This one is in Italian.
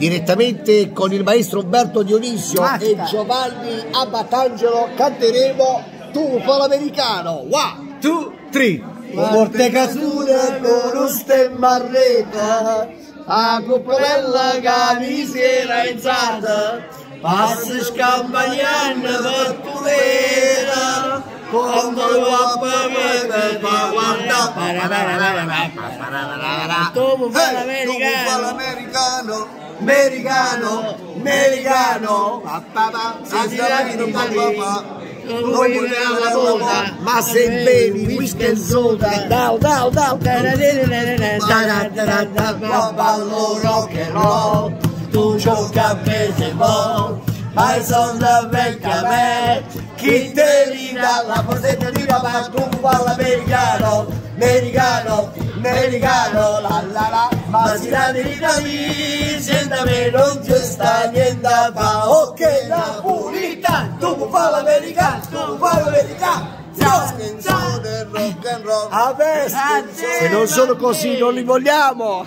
direttamente con il maestro Umberto Dionisio Basta. e Giovanni Abbatangelo canteremo Tu fa l'americano. One, two, three. Morte casura con un stemma a rete, a copparella che mi si era alzata, passa scampagnando per pulire, quando per vedere, ma guarda, Tu fa l'americano. americano, americano, papà, dirà che non papà. Vuoi vedere la moda. Ma se bevi whisky e soda, dau dau dau, ballo rock and roll, tu gioca a baseball, ma sono da vecchia me, chi te li dà la posetta di papà, tu fa l'americano, americano, americano, la la la, ma si dà di lì, senta me non ci sta niente fa, ok la pulita, tu fa l'americano, tu fa l'americano. Rock and roll, rock and roll. Grazie. Se non sono così non li vogliamo.